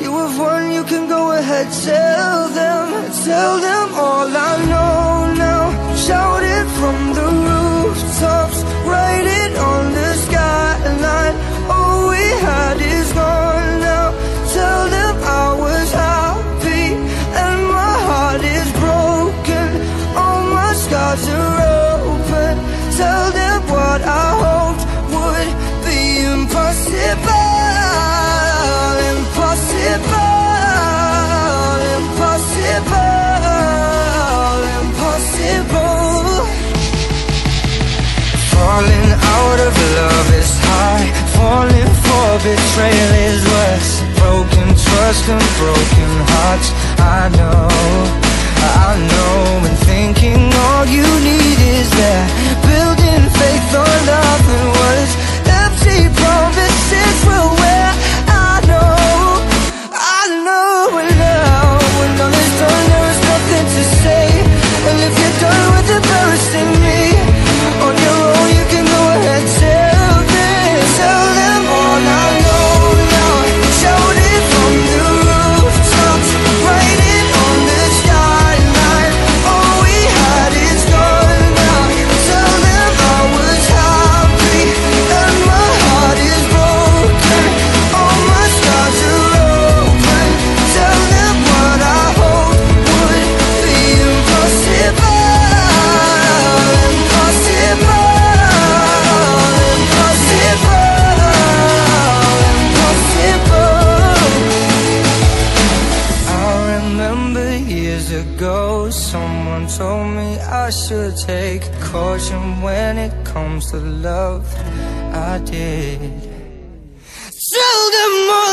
you have won, you can go ahead, tell them, tell them all I betrayal is worse. Broken trust and broken hearts. I know, I know And thinking someone told me I should take caution when it comes to love. I did. Till the.